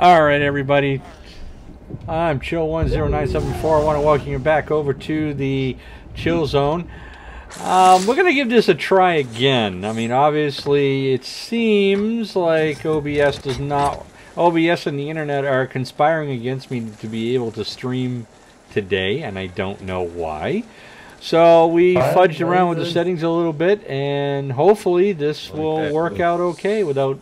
All right, everybody. I'm Chill10974. I want to welcome you back over to the Chill Zone. Um, we're going to give this a try again. I mean, obviously, it seems like OBS does not... OBS and the internet are conspiring against me to be able to stream today, and I don't know why. So we fudged around with the settings a little bit, and hopefully this will work out okay without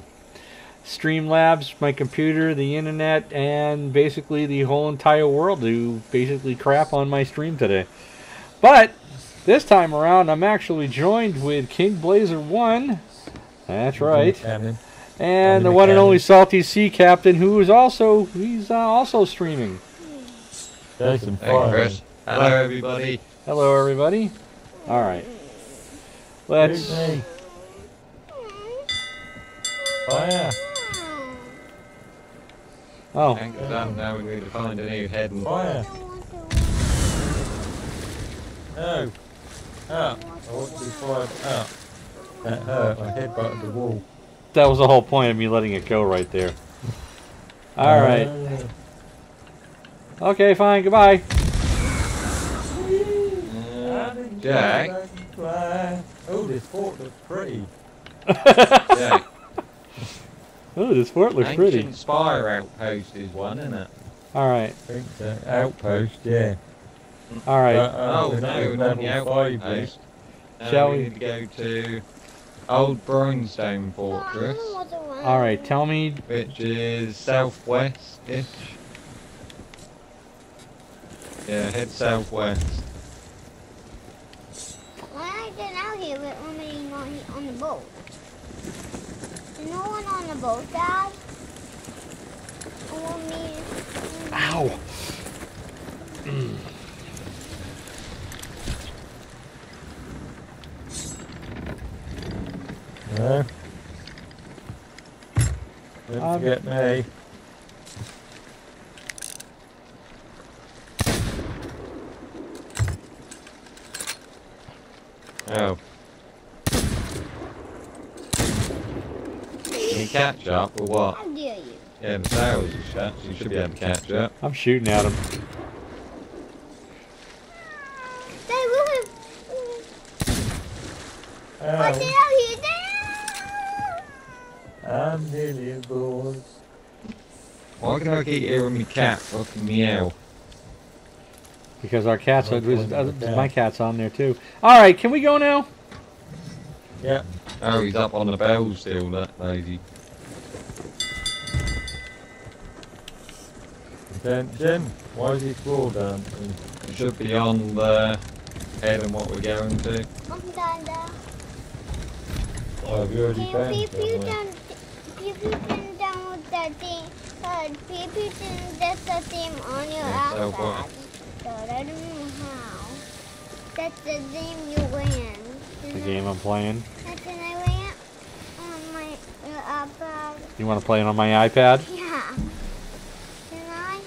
Streamlabs, my computer, the internet, and basically the whole entire world do basically crap on my stream today. But this time around, I'm actually joined with King Blazer 1. That's right. And the one and only Salty Sea Captain, who is also he's uh, also streaming. Jason Chris. Hello, everybody. Hello, everybody. All right. Let's. Fire. Oh. Hang on, now we need to find a new head and Fire. No. Out. I want to be fired out. That hurt. I headbutted the wall. That was the whole point of me letting it go right there. All right. Okay, fine. Goodbye. Jack. Oh, this fort looks pretty. Jack. Oh, this fort looks pretty. Ancient Spire Outpost is one, isn't it? All right. I think so. Outpost, yeah. All right. But, uh, Oh, no, level not the outpost. Now Shall we we? need to go to Old Brinestone Fortress, All right. Tell me. which is southwest-ish. Yeah, head southwest. When I get out here with only not on the boat. There's no one on the boat, Dad. I want me. Ow. No. Don't Um, forget me. Oh. Can catch up or what? How dare you? Yeah, the sails are shut, so you should be able to catch up. I'm shooting at him. Dad, we I get Oh, out here, Dad! I'm nearly aboard. Why can I keep hearing my cat fucking meow? Because our cats, Right, are, was, uh, of my cat's on there too. All right, can we go now? Yeah. Oh, he's up on the bell still, that lady. Attention. Why is he floor dancing? It should be on the head and what we're going to. I'm done, Dad. Oh, have you already Can found people somewhere? down, people can download that thing, uh, people can that's the thing on your Yeah, so what? iPad. But I don't know how. That's the game you win. The game I'm playing. That's when I win on my uh, iPad. You want to play it on my iPad? Yeah. Can I?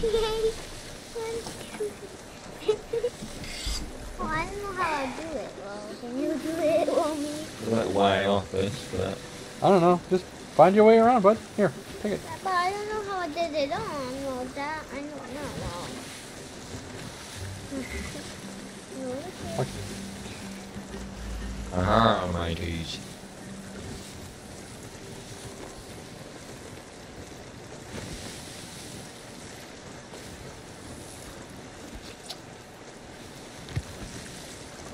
Yay. One, two, three. oh, I don't know how to do it. Well, can you do it for me? A little way off this, but I don't know. Just find your way around, bud. Here, take it. But I don't know how I did it on. Well, that I don't know. no, okay. aha, mateys.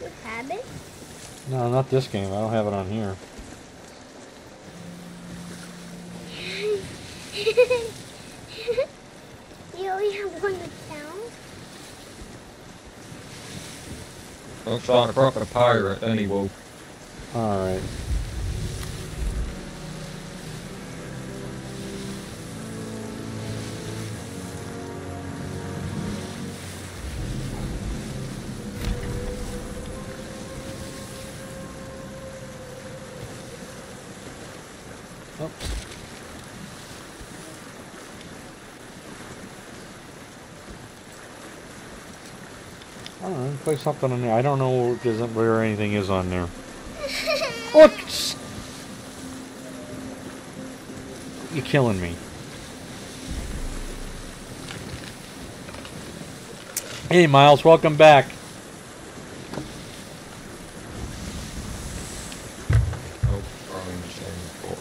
You have it? No, not this game. I don't have it on here. you only have one account? Looks like a proper pirate, doesn't he, Oh. I don't know. Play something on there. I don't know where, there's- where anything is on there. Oops! You're killing me. Hey, Miles, welcome back. Oh, orange and four.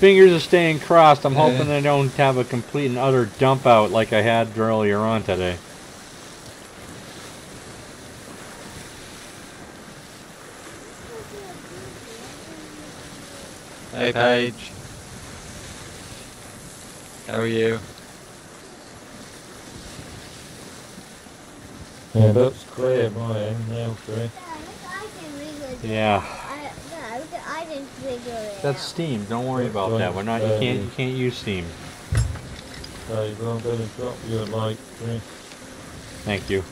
Fingers are staying crossed. I'm Yeah. hoping I don't have a complete and utter dump out like I had earlier on today. Hey, Paige. How are you? Yeah, looks clear my end now, Chris. That's. Steam. Don't worry about that. We're not. You Uh, can't. You can't use Steam. Okay, well, I'm going to drop you a light. Thank you.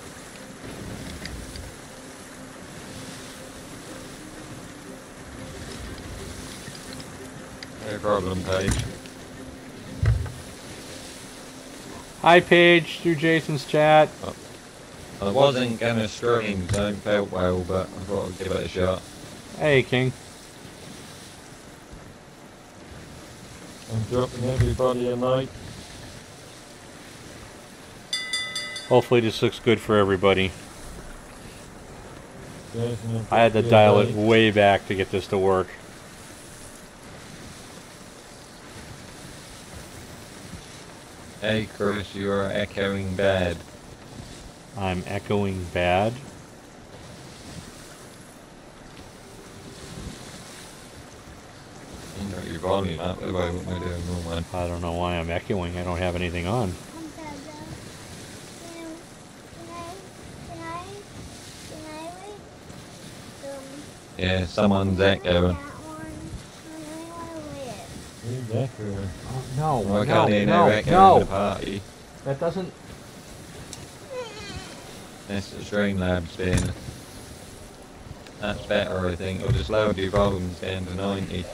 No problem, Paige. Hi, Paige. Through Jason's chat. I wasn't gonna stream, so it felt well, but I thought I'd give it a shot. Hey, King. I'm dropping everybody a light. Hopefully, this looks good for everybody. I had to dropping you a dial it way back to get this to work. Hey, Chris, you are echoing bad. I'm echoing bad. Got your volume up the what we're doing normal. I don't know why I'm echoing. I don't have anything on. I, I, I Yeah, someone's echoing. one. I want to wait it. Who's echoing? Oh, no, I no, can't no, echo no. the party. That doesn't. That's the Streamlabs doing. That's better, I think. It'll just lower your volumes down to 90.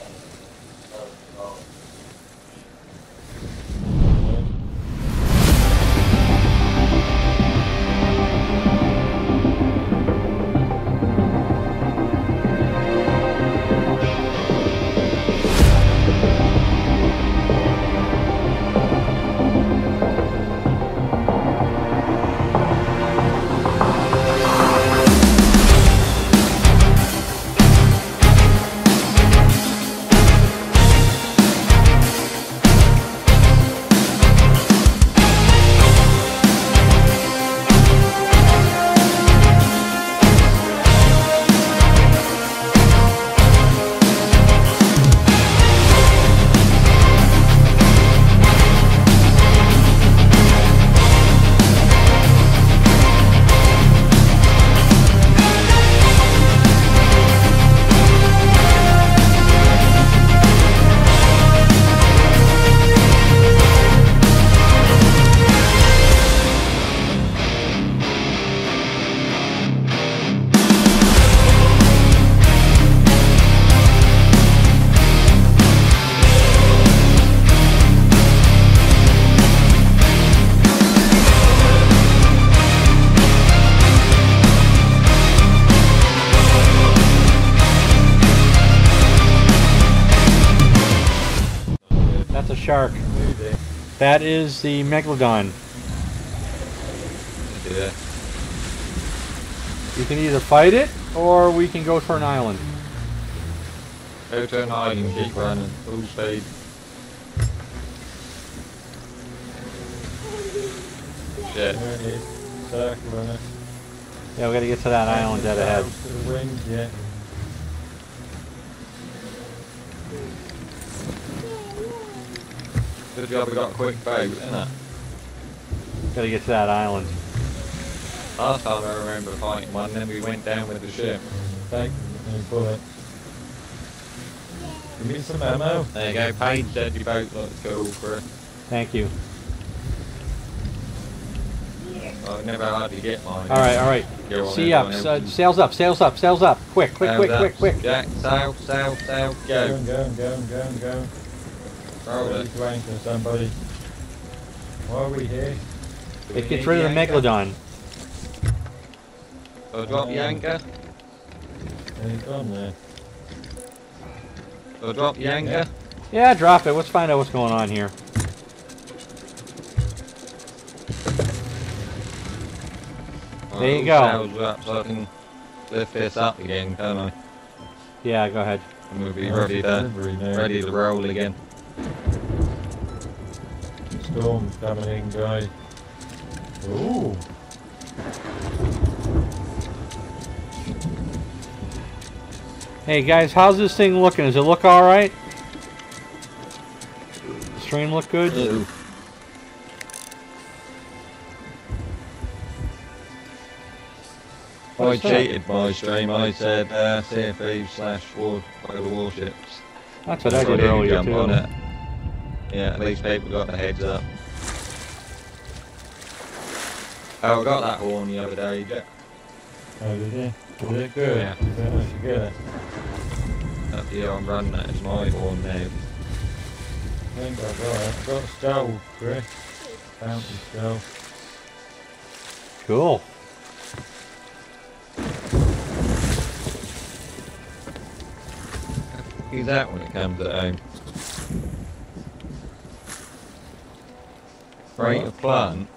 Shark. That is the megalodon. Yeah. You can either fight it or we can go for an island. Go to an island, keep running, full speed. Yeah. There it is. Circling it. Yeah, we gotta get to that island dead ahead. To the wind, yeah. Good job we got a quick boat, innit? Gotta get to that island. Last time I remember fighting one, then we went down with the ship. Take and pull it. Give me some ammo. There you go, Paige said your boat looks cool for it. Thank you. I never hardly get mine. All right, all right. Go on, See up. everyone Uh, sails up. Sails up. Sails up. Quick, quick, Sails quick, up. quick, quick. Jack, sail, sail, sail, Go go. go go go go. Roll Ready it. to somebody. Why are we here? Do It gets rid of the anchor? megalodon. So drop the anchor. And it's on there. So drop the anchor. Yeah, drop it. Let's find out what's going on here. Oh, there you go. Up so I can lift this up again, can I? Yeah, go ahead. And we'll be ready to ready to roll again. Storm's coming in, guys. Ooh. Hey guys, how's this thing looking? Does it look alright? The Stream look good? Ooh. I What's that? cheated my stream. I said uh, CFE slash war the warships. That's what I did earlier too. It. Yeah, at least people got the heads up. Oh, I got that horn the other day. Jack. Oh, did you? Did it good? Yeah. You think I should get it? That the I'm running that is my horn now. I think I got it. I got a stove, Chris. Bounty stove. Cool. Who's that when it comes at home? Rate of plant.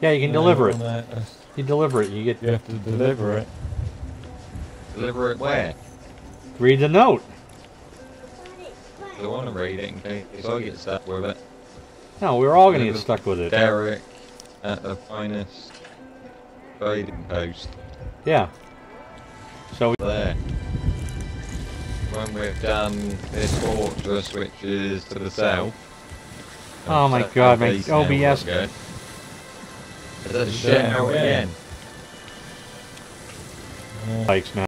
Yeah, you can No, deliver it. You deliver it. You get You have to deliver it. Deliver it where? read the note. I want to read it in case I get stuck with it. No, we're all gonna get stuck with it. Derek at the finest trading post. Yeah. So we there. When we've done this fortress, which is to the south. Oh my God, my OBS we'll go. Is shit that out again? again? Yeah. Now.